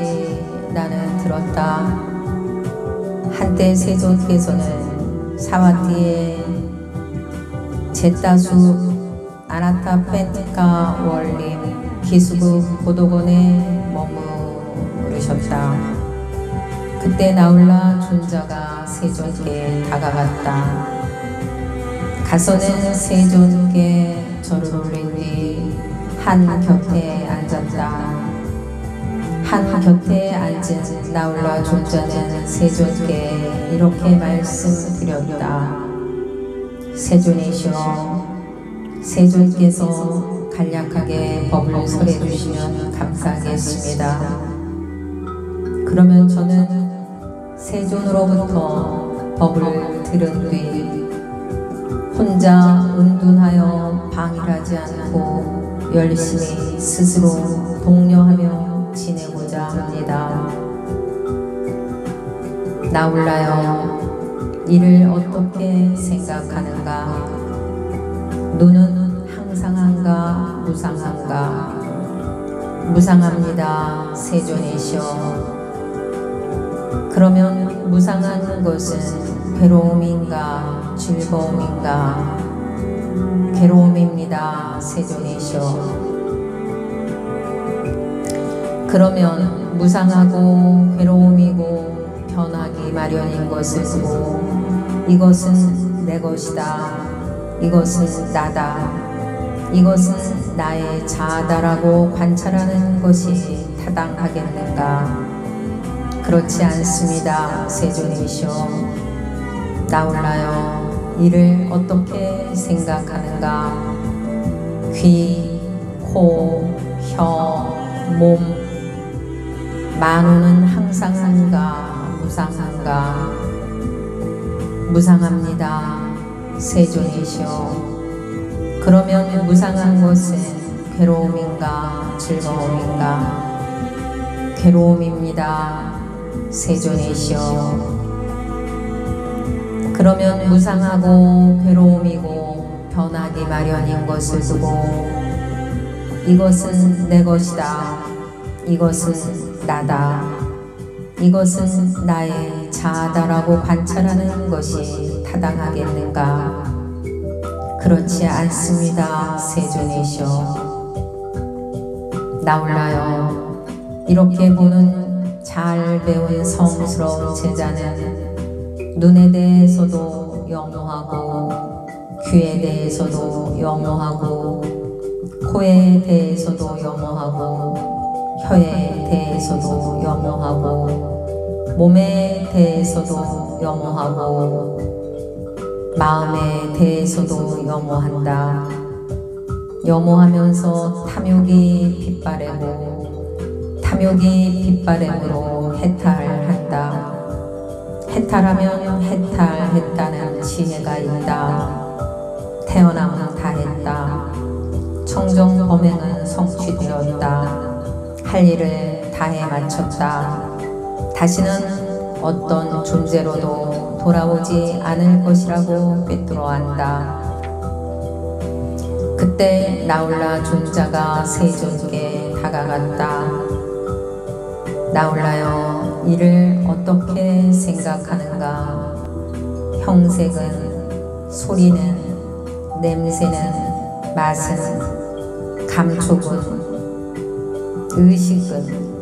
것이 나는 들었다. 한때 세존께서는 사와티의 제따수 아나타펜티카 원림 기수국 보도원에 머무르셨다. 그때 나올라 존자가 세존께 다가갔다. 가서는 세존께 절을 올린 뒤 한 곁에 앉았다. 한 곁에 앉은 나올라 존자는 세존께 이렇게 말씀드렸다. 세존이시여, 세존께서 간략하게 법을 설해 주시면 감사하겠습니다. 그러면 저는 세존으로부터 법을 들은 뒤 혼자 은둔하여 방일하지 않고 열심히 스스로 독려하며 나올라요. 이를 어떻게 생각하는가? 눈은 항상한가 무상한가? 무상합니다. 세존이시여. 그러면 무상한 것은 괴로움인가 즐거움인가? 괴로움입니다. 세존이시여. 그러면 무상하고 괴로움이고 변하기 마련인 것을 보고 이것은 내 것이다. 이것은 나다. 이것은 나의 자아다라고 관찰하는 것이 타당하겠는가? 그렇지 않습니다. 세존이시여. 나올라요. 이를 어떻게 생각하는가? 귀, 코, 혀, 몸, 만호는 항상 한가? 무상한가 무상합니다. 세존이시여 그러면 무상한 것은 괴로움인가 즐거움인가 괴로움입니다. 세존이시여 그러면 무상하고 괴로움이고 변하기 마련인 것을 두고 이것은 내 것이다. 이것은 나다. 이것은 나의 자아다라고 관찰하는 것이 타당하겠는가? 그렇지 않습니다. 세존이시여. 나올라요. 이렇게 보는 잘 배운 성스러운 제자는 눈에 대해서도 영호하고 귀에 대해서도 영호하고 코에 대해서도 영호하고 혀에 대해서도 영어하고 몸에 대해서도 영어하고 마음에 대해서도 영어한다. 영어하면서 탐욕이 빗바래고 탐욕이 빗바램으로 해탈한다. 해탈하면 해탈했다는 지혜가 있다. 태어남은 다했다. 청정 범행은 성취되었다. 할 일을 다해 마쳤다. 다시는 어떤 존재로도 돌아오지 않을 것이라고 꿰뚫어 안다. 그때 나올라 존자가 세존께 다가갔다. 나올라여 이를 어떻게 생각하는가? 형색은, 소리는, 냄새는, 맛은, 감촉은, 의식은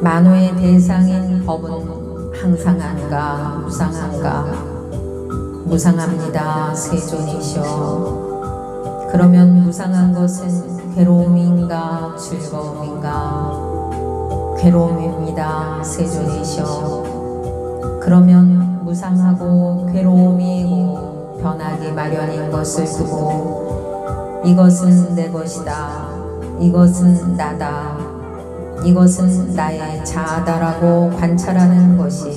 만호의 대상인 법은 항상한가 무상한가? 무상합니다 세존이시여. 그러면 무상한 것은 괴로움인가 즐거움인가? 괴로움입니다 세존이시여. 그러면 무상하고 괴로움이고 변하기 마련인 것을 두고 이것은 내 것이다 이것은 나다. 이것은 나의 자아다라고 관찰하는 것이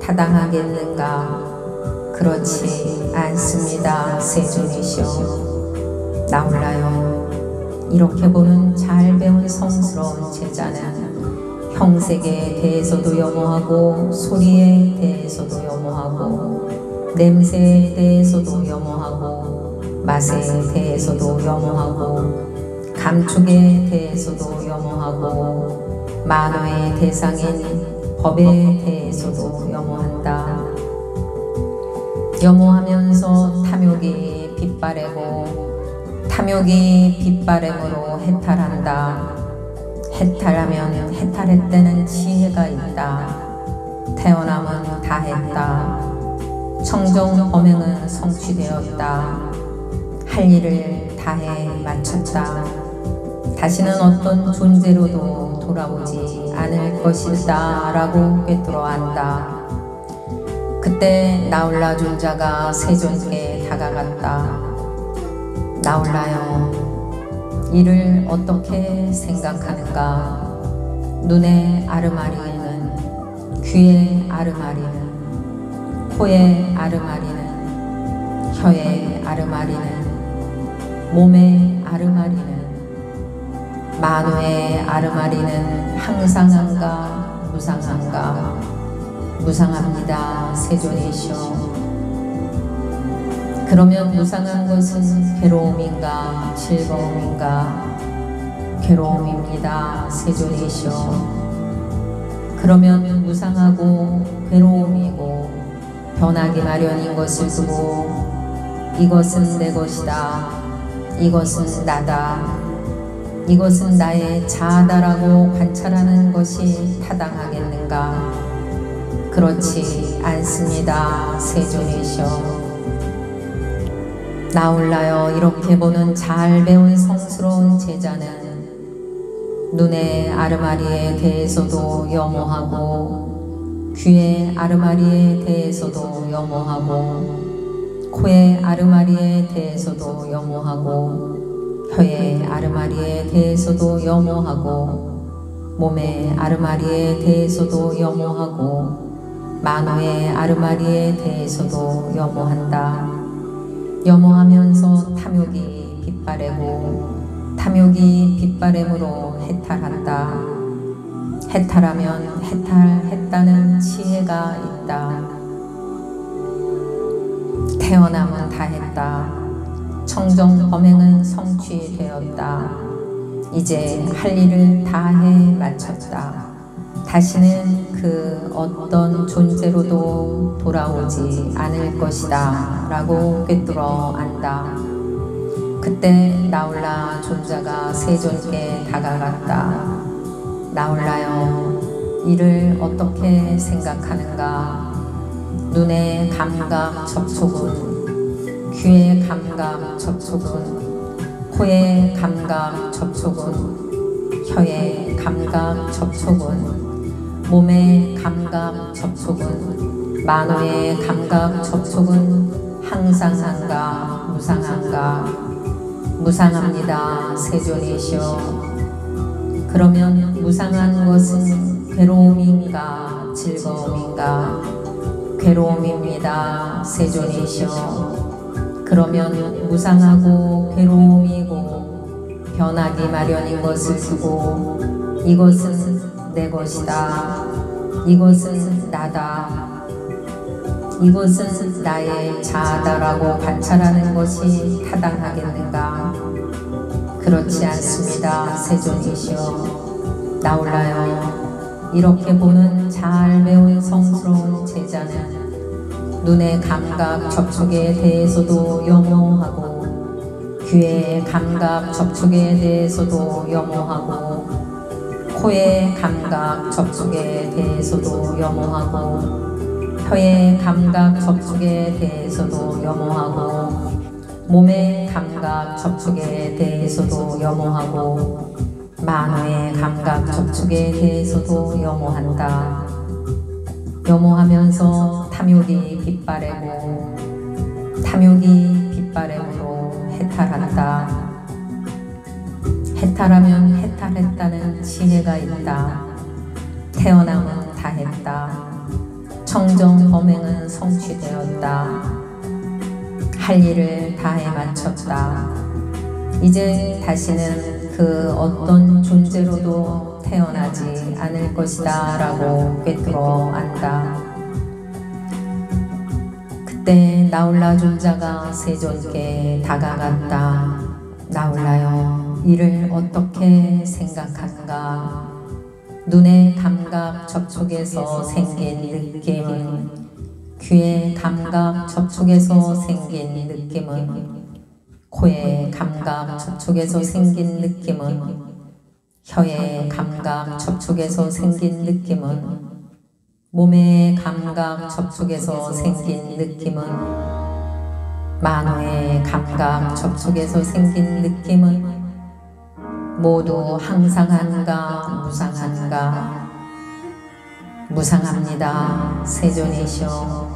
타당하겠는가? 그렇지 않습니다. 세존이시여. 나올라요. 이렇게 보는 잘 배운 성스러운 제자는 형색에 대해서도 염호하고 소리에 대해서도 염호하고 냄새에 대해서도 염호하고 맛에 대해서도 염호하고 감촉에 대해서도 염호하고 만화의 대상인 법에 대해서도 염호한다. 염호하면서 탐욕이 빗바래고 탐욕이 빗바램으로 해탈한다. 해탈하면 해탈했다는 지혜가 있다. 태어남은 다했다. 청정 범행은 성취되었다. 할 일을 다해 마쳤다. 다시는 어떤 존재로도 돌아오지 않을 것이다 라고 꿰뚫어 안다. 그때 나올라 존자가 세존께 다가갔다. 나올라요. 이를 어떻게 생각하는가? 눈의 아르마리에는 귀의 아르마리는 코의 아르마리는 혀의 아르마리는 몸의 아르마리는 만호의 아르마리는 항상한가 무상한가 무상합니다 세존이시오 그러면 무상한 것은 괴로움인가 즐거움인가? 괴로움입니다 세존이시오 그러면 무상하고 괴로움이고 변하기 마련인 것을 두고 이것은 내 것이다 이것은 나다 이것은 나의 자아다라고 관찰하는 것이 타당하겠는가? 그렇지 않습니다. 세존이시여. 나올라여 이렇게 보는 잘 배운 성스러운 제자는 눈의 아르마리에 대해서도 염호하고 귀의 아르마리에 대해서도 염호하고 코의 아르마리에 대해서도 염호하고 혀의 아르마리에 대해서도 염호하고 몸의 아르마리에 대해서도 염호하고 만호의 아르마리에 대해서도 염호한다. 염호하면서 탐욕이 빗바래고 탐욕이 빗바램으로 해탈한다. 해탈하면 해탈했다는 지혜가 있다. 태어남은 다 했다. 청정 범행은 성취되었다. 이제 할 일을 다 해 마쳤다. 다시는 그 어떤 존재로도 돌아오지 않을 것이다. 라고 꿰뚫어 안다. 그때 나올라 존자가 세존께 다가갔다. 나올라요. 이를 어떻게 생각하는가? 눈의 감각 접촉은 귀의 감각 접촉은 코의 감각 접촉은 혀의 감각 접촉은 몸의 감각 접촉은 만호의 감각 접촉은 항상한가 무상한가? 무상합니다 세존이시여. 그러면 무상한 것은 괴로움인가 즐거움인가? 괴로움입니다 세존이시여 그러면 무상하고 괴로움이고 변하기 마련인 것을 두고 이것은 내 것이다. 이것은 나다. 이것은 나의 자아다라고 관찰하는 것이 타당하겠는가? 그렇지 않습니다. 세존이시여. 나올라요. 이렇게 보는 잘 배운 성스러운 제자는 눈의 감각 접촉에 대해서도 염호하고 귀의 감각 접촉에 대해서도 염호하고 코의 감각 접촉에 대해서도 염호하고 혀의 감각 접촉에 대해서도 염호하고 몸의 감각 접촉에 대해서도 염호하고 만화의 감각 접촉에 대해서도 염호한다. 염호하면서 탐욕이 빗바래고 탐욕이 빗바램으로 해탈한다. 해탈하면 해탈했다는 지혜가 있다. 태어남은 다했다. 청정 범행은 성취되었다. 할 일을 다해 마쳤다. 이제 다시는 그 어떤 존재로도 태어나지 않을 것이다 라고 꿰뚫어 안다. 그때 나올라 존자가 세존께 다가갔다. 나올라요. 이를 어떻게 생각한가? 눈의 감각 접촉에서 생긴 느낌은 귀의 감각 접촉에서 생긴 느낌은 코의 감각 접촉에서 생긴 느낌은 혀의 감각 접촉에서 생긴 느낌은 몸의 감각 접촉에서 생긴 느낌은 만호의 감각 접촉에서 생긴 느낌은 모두 항상한가 무상한가? 무상합니다 세존이시오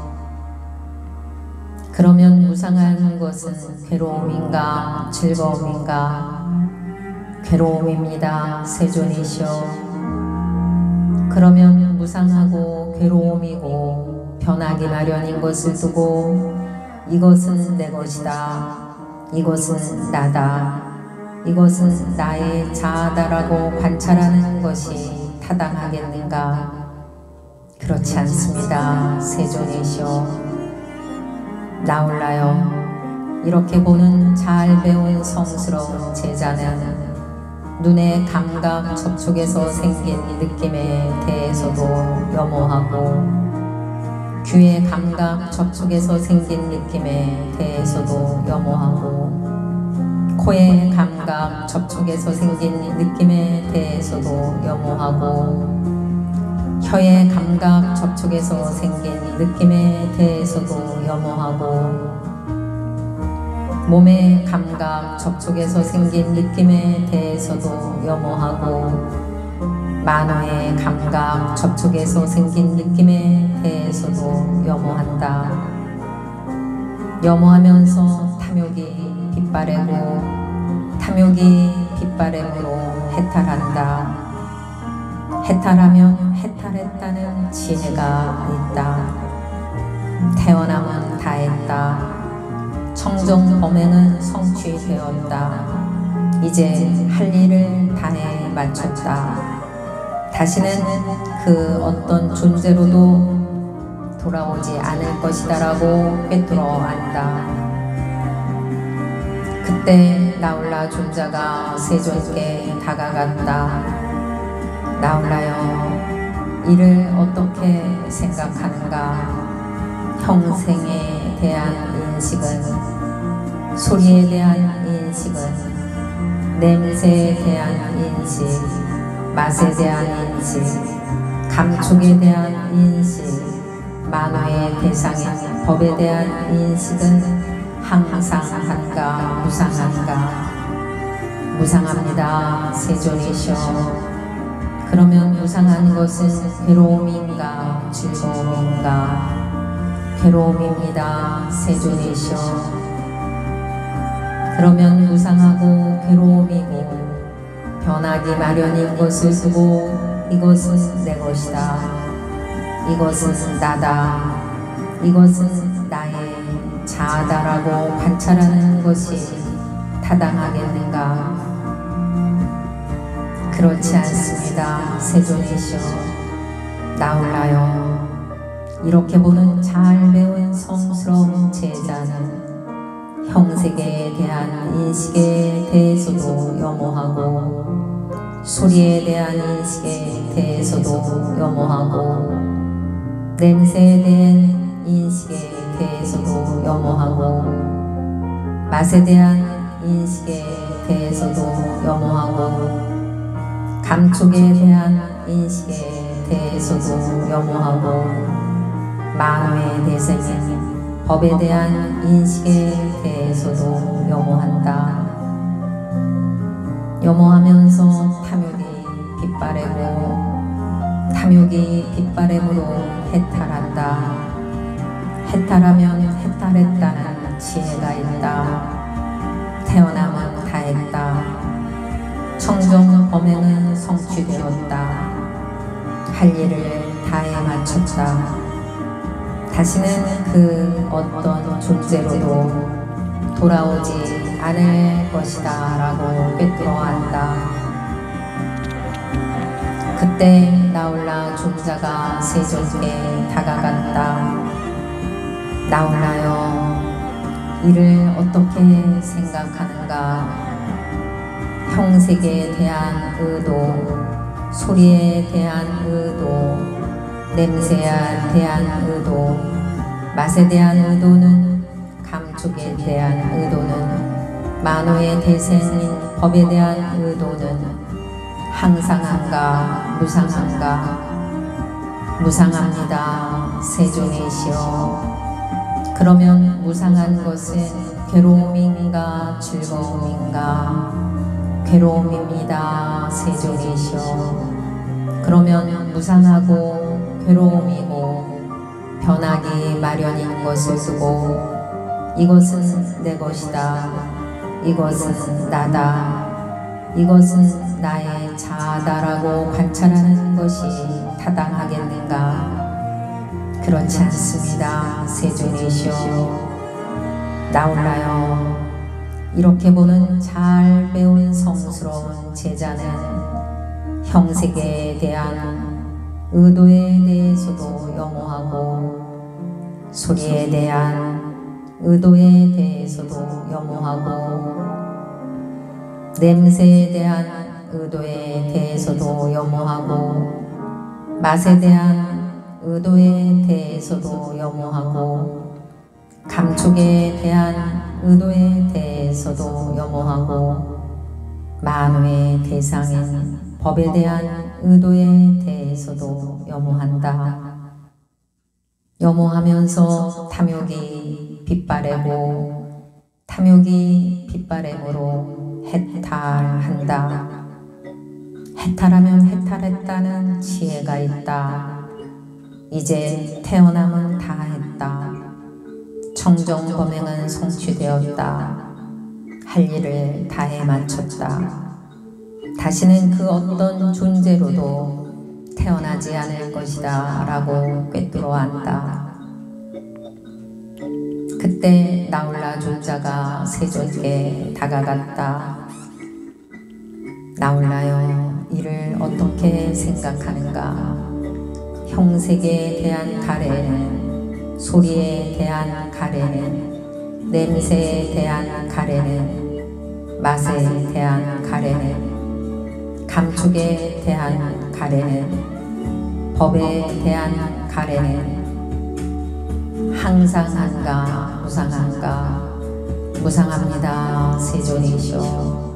그러면 무상한 것은 괴로움인가 즐거움인가? 괴로움입니다 세존이시오 그러면 무상하고 괴로움이고 변하기 마련인 것을 두고 이것은 내 것이다. 이것은 나다. 이것은 나의 자아다라고 관찰하는 것이 타당하겠는가? 그렇지 않습니다 세존이시오 나올라요. 이렇게 보는 잘 배운 성스러운 제자는 눈의 감각 접촉에서 생긴 느낌에 대해서도 염호하고 귀의 감각 접촉에서 생긴 느낌에 대해서도 염호하고 코의 감각 접촉에서 생긴 느낌에 대해서도 염호하고 혀의 감각 접촉에서 생긴 느낌에 대해서도 염호하고 몸의 감각 접촉에서 생긴 느낌에 대해서도 염호하고 만화의 감각 접촉에서 생긴 느낌에 대해서도 염호한다. 염호하면서 탐욕이 빗바래고 탐욕이 빗바램으로 해탈한다. 해탈하면 해탈했다는 지혜가 있다. 태어남은 다했다. 청정 범행은 성취되었다. 이제 할 일을 다해 마쳤다. 다시는 그 어떤 존재로도 돌아오지 않을 것이다라고 꿰뚫어 안다. 그때 나올라 존자가 세존께 다가갔다. 나올라요. 이를 어떻게 생각하는가? 평생에 대한 인식은 소리에 대한 인식은 냄새에 대한 인식, 맛에 대한 인식, 감촉에 대한 인식, 만화의 대상인 법에 대한 인식은 항상 한가 무상한가? 무상합니다 세존이시오 그러면 무상한 것은 괴로움인가 즐거움인가 괴로움입니다 세존이시오 그러면 무상하고 괴로움이고 변하기 마련인 것을 두고 이것은 내 것이다 이것은 나다 이것은 나의 자아다라고 관찰하는 것이 타당하겠는가 그렇지 않습니다. 세존이시여 나올라요. 이렇게 보는 잘 배운 성스러운 제자는 형색에 대한 인식에 대해서도 염호하고 소리에 대한 인식에 대해서도 염호하고 냄새에 대한 인식에 대해서도 염호하고 맛에 대한 인식에 대해서도 염호하고 감촉에 대한 인식에 대해서도 염호하고 만화의 대생인 법에 대한 인식에 대해서도 염호한다. 염호하면서 탐욕이 빗바래고 탐욕이 빗바램으로 해탈한다. 해탈하면 해탈했다는 지혜가 있다. 태어남은 다했다. 청정 범행은 성취되었다. 할 일을 다해 마쳤다. 다시는 그 어떤 존재로도 돌아오지 않을 것이다 라고 꿰뚫어 안다. 그때 나올라 존자가 세존께 다가갔다. 나올라요. 이를 어떻게 생각하는가? 형색에 대한 의도, 소리에 대한 의도, 냄새에 대한 의도, 맛에 대한 의도는 감촉에 대한 의도는 만호의 대생인 법에 대한 의도는 항상한가 무상한가 무상합니다 세존이시여. 그러면 무상한 것은 괴로움인가 즐거움인가? 괴로움입니다 세존이시여. 그러면 무상하고 괴로움이고 변하기 마련인 것을 두고 이것은 내 것이다. 이것은 나다. 이것은 나의 자아다라고 관찰하는 것이 타당하겠는가? 그렇지 않습니다 세존이시여. 나올라요. 이렇게 보는 잘 배운 성스러운 제자는 형색에 대한 의도에 대해서도 염호하고 소리에 대한 의도에 대해서도 염호하고 냄새에 대한 의도에 대해서도 염호하고 맛에 대한 의도에 대해서도 염호하고 감촉에 대한 의도에 대해서도 염호하고 만호의 대상인 법에 대한 의도에 대해 서도 염호한다. 염호하면서 탐욕이 빗바래고 탐욕이 빗바램으로 해탈한다. 해탈하면 해탈했다는 지혜가 있다. 이제 태어남은 다 했다. 청정 범행은 성취되었다. 할 일을 다해 마쳤다. 다시는 그 어떤 존재로도 태어나지 않을 것이다 라고 꿰뚫어 안다. 그때 나올라 존자가 세존께 다가갔다. 나올라요 이를 어떻게 생각하는가? 형색에 대한 가래는 소리에 대한 가래는 냄새에 대한 가래는 맛에 대한 가래는 감촉에 대한 가래는 법에 대한 가래는 항상한가 무상한가 무상합니다 세존이시오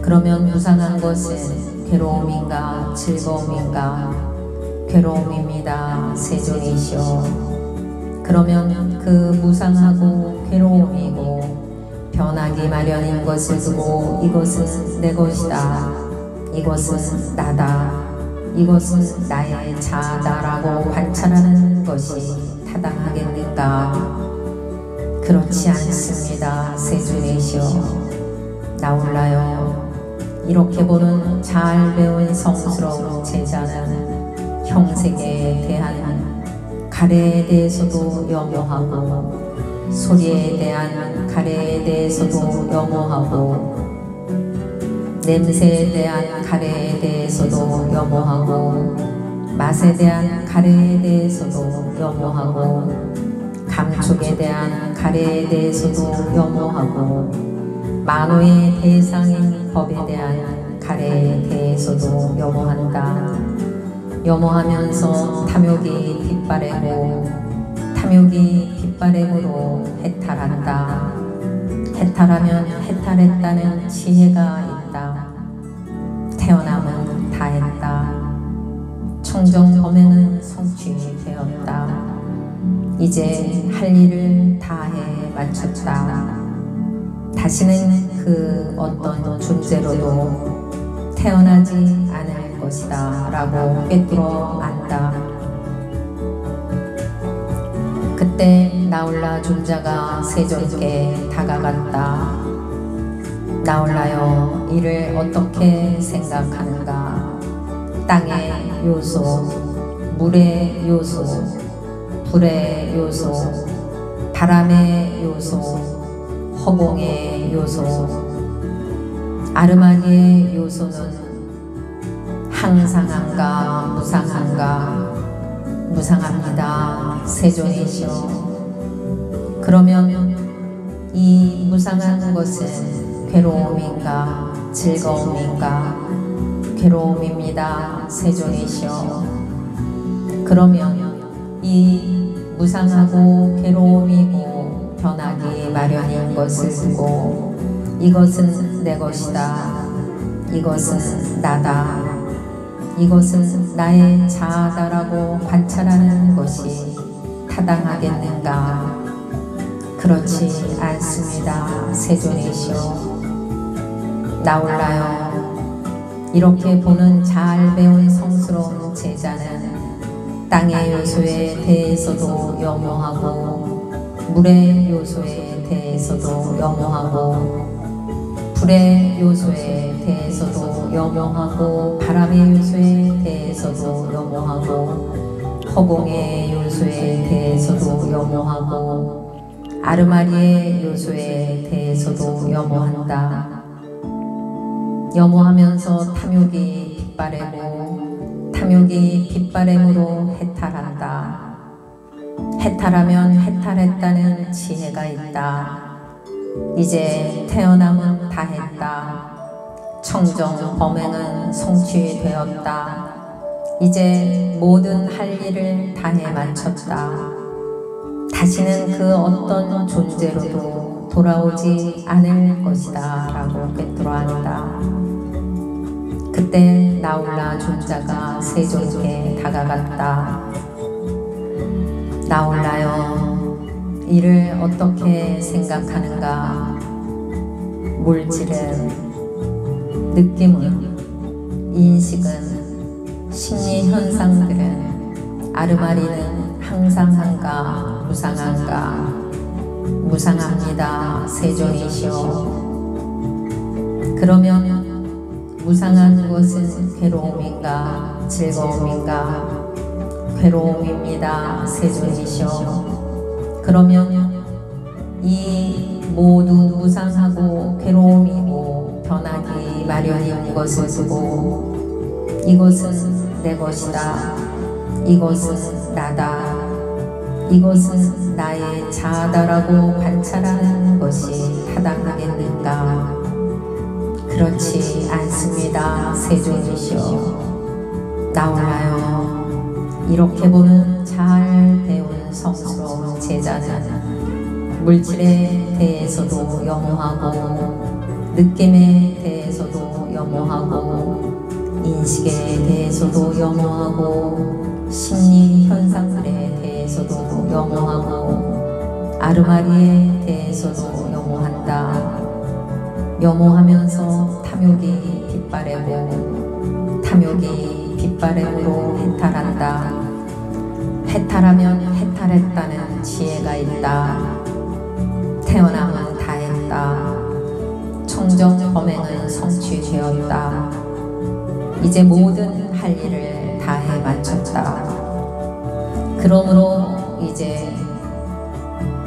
그러면 무상한 것은 괴로움인가 즐거움인가? 괴로움입니다 세존이시오 그러면 그 무상하고 괴로움이고 변하기 마련인 것을 두고 이것은 내 것이다. 이것은 나다 이것은 나의 자아다라고 관찰하는 것이 타당하겠는가? 그렇지 않습니다. 세존이시여 나올라요. 이렇게 보는 잘 배운 성스러운 제자는 형색에 대한 가래에 대해서도 염호하고 소리에 대한 가래에 대해서도 염호하고 냄새에 대한 가래에 대해서도 염호하고 맛에 대한 가래에 대해서도 염호하고 감촉에 대한 가래에 대해서도 염호하고 만호의 대상인 법에 대한 가래에 대해서도 염호한다. 염호하면서 탐욕이 빗바래고 탐욕이 빗바램으로 해탈한다. 해탈하면 해탈했다는 지혜가 있다. 태어남은 다 했다. 청정 범행은 성취되었다. 이제 할 일을 다해 마쳤다. 다시는 그 어떤 존재로도 태어나지 않을 것이다 라고 꿰뚫어 안다. 그때 나올라 존자가 세존께 다가갔다. 나올라여 이를 어떻게 생각하는가? 땅의 요소, 물의 요소, 불의 요소, 바람의 요소, 허공의 요소, 아르마니의 요소는 항상한가 무상한가? 무상합니다 세존이시여. 그러면 이 무상한 것은 괴로움인가 즐거움인가 괴로움입니다. 세존이시여. 그러면 이 무상하고 괴로움이고 변하기 마련인 것을 두고 이것은 내 것이다. 이것은 나다. 이것은 나의 자아다라고 관찰하는 것이 타당하겠는가? 그렇지 않습니다. 세존이시여. 나올라요. 이렇게 보는 잘 배운 성스러운 제자는 땅의 요소에 대해서도 염호하고 물의 요소에 대해서도 염호하고 불의 요소에 대해서도 염호하고 바람의 요소에 대해서도 염호하고 허공의 요소에 대해서도 염호하고 아르마리의 요소에 대해서도 염호한다. 염호하면서 탐욕이 빗바래고 탐욕이 빗바램으로 해탈한다. 해탈하면 해탈했다는 지혜가 있다. 이제 태어남은 다 했다. 청정 범행은 성취되었다. 이제 모든 할 일을 다해 마쳤다. 다시는 그 어떤 존재로도 돌아오지 않을 것이다. 라고 꿰뚫어한다. 그때 나올라 존자가 세존께 다가갔다. 나올라요. 이를 어떻게 생각하는가? 물질은, 느낌은, 인식은, 심리 현상들은, 아르마리는 항상 한가, 무상한가? 무상합니다. 세존이시오. 그러면 무상한 것은 괴로움인가, 즐거움인가? 괴로움입니다. 세존이시오. 그러면 이 모두 무상하고 괴로움이고 변하기 마련인 것을 두고 이것은 내 것이다. 이것은 나다. 이것은 나의 자아다라고 관찰하는 것이 타당하겠는가? 그렇지 않습니다. 세존이시여. 나올라요. 이렇게 보는 잘 배운 성스러운 제자는 물질에 대해서도 염호하고 느낌에 대해서도 염호하고 인식에 대해서도 염호하고 심리 현상들에 대해 서도 염호하고 아르마리에 대해서도 염호한다. 염호하면서 탐욕이 빗바래고 탐욕이 빗바램으로 해탈한다. 해탈하면 해탈했다는 지혜가 있다. 태어남은 다했다. 청정 범행은 성취되었다. 이제 모든 할 일을 다해 마쳤다. 그러므로 이제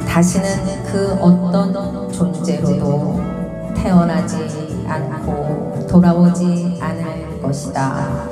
다시는 그 어떤 존재로도 태어나지 않고 돌아오지 않을 것이다.